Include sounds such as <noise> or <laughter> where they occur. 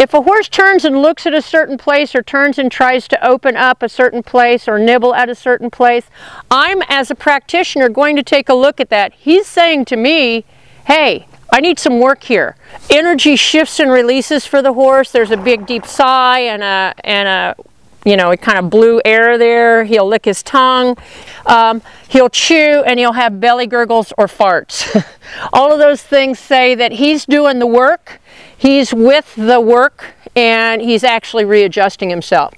If a horse turns and looks at a certain place or turns and tries to open up a certain place or nibble at a certain place, I'm as a practitioner going to take a look at that. He's saying to me, hey, I need some work here. Energy shifts and releases for the horse. There's a big deep sigh and a, and a you know, a kind of blue air there. He'll lick his tongue. Um, he'll chew and he'll have belly gurgles or farts. <laughs> All of those things say that he's doing the work He's with the work and he's actually readjusting himself.